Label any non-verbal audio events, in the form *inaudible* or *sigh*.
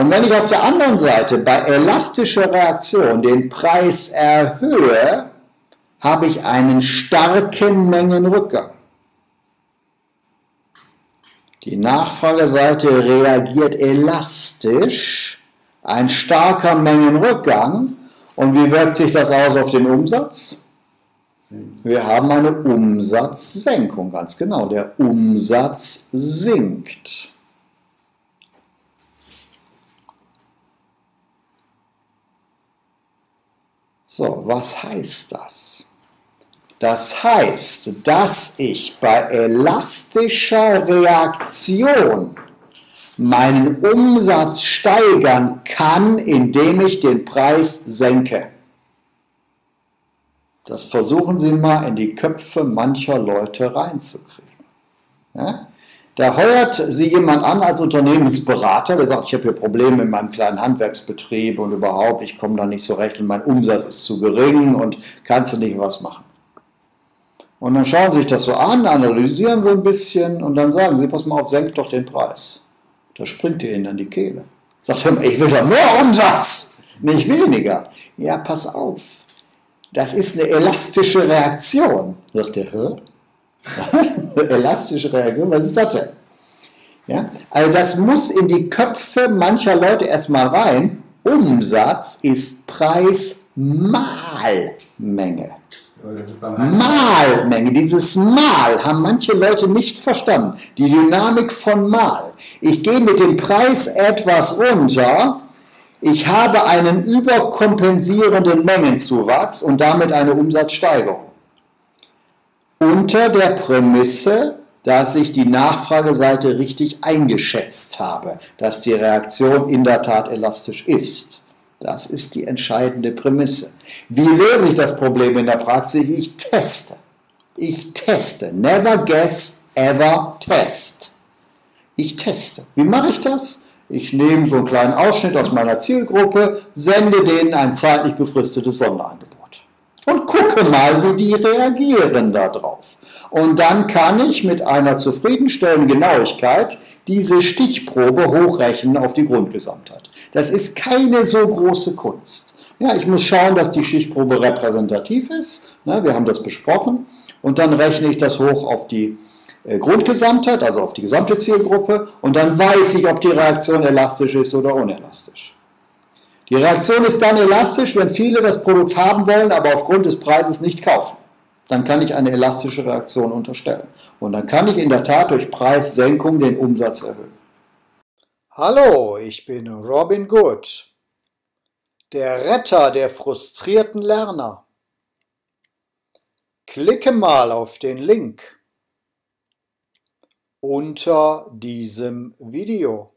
Und wenn ich auf der anderen Seite bei elastischer Reaktion den Preis erhöhe, habe ich einen starken Mengenrückgang. Die Nachfrageseite reagiert elastisch, ein starker Mengenrückgang. Und wie wirkt sich das aus auf den Umsatz? Wir haben eine Umsatzsenkung, ganz genau. Der Umsatz sinkt. So, was heißt das? Das heißt, dass ich bei elastischer Reaktion meinen Umsatz steigern kann, indem ich den Preis senke. Das versuchen Sie mal in die Köpfe mancher Leute reinzukriegen. Ja? Da heuert Sie jemand an als Unternehmensberater, der sagt, ich habe hier Probleme in meinem kleinen Handwerksbetrieb und überhaupt, ich komme da nicht so recht und mein Umsatz ist zu gering und kannst du nicht was machen. Und dann schauen Sie sich das so an, analysieren so ein bisschen und dann sagen Sie, pass mal auf, senkt doch den Preis. Da springt ihr Ihnen dann die Kehle. Sagt er, ich will doch mehr Umsatz, nicht weniger. Ja, pass auf, das ist eine elastische Reaktion. Sagt er, hä? *laughs* Elastische Reaktion, was ist das denn? Ja? Also das muss in die Köpfe mancher Leute erstmal rein. Umsatz ist Preis mal Menge. Malmenge, dieses Mal haben manche Leute nicht verstanden. Die Dynamik von Mal. Ich gehe mit dem Preis etwas runter, ich habe einen überkompensierenden Mengenzuwachs und damit eine Umsatzsteigerung unter der Prämisse, dass ich die Nachfrageseite richtig eingeschätzt habe, dass die Reaktion in der Tat elastisch ist. Das ist die entscheidende Prämisse. Wie löse ich das Problem in der Praxis? Ich teste. Ich teste. Never guess, ever test. Ich teste. Wie mache ich das? Ich nehme so einen kleinen Ausschnitt aus meiner Zielgruppe, sende denen ein zeitlich befristetes Sonderangebot und gucke mal, wie die reagieren darauf. Und dann kann ich mit einer zufriedenstellenden Genauigkeit diese Stichprobe hochrechnen auf die Grundgesamtheit. Das ist keine so große Kunst. Ja, ich muss schauen, dass die Stichprobe repräsentativ ist. Ne, wir haben das besprochen. Und dann rechne ich das hoch auf die äh, Grundgesamtheit, also auf die gesamte Zielgruppe. Und dann weiß ich, ob die Reaktion elastisch ist oder unelastisch. Die Reaktion ist dann elastisch, wenn viele das Produkt haben wollen, aber aufgrund des Preises nicht kaufen. Dann kann ich eine elastische Reaktion unterstellen. Und dann kann ich in der Tat durch Preissenkung den Umsatz erhöhen. Hallo, ich bin Robin Good, der Retter der frustrierten Lerner. Klicke mal auf den Link unter diesem Video.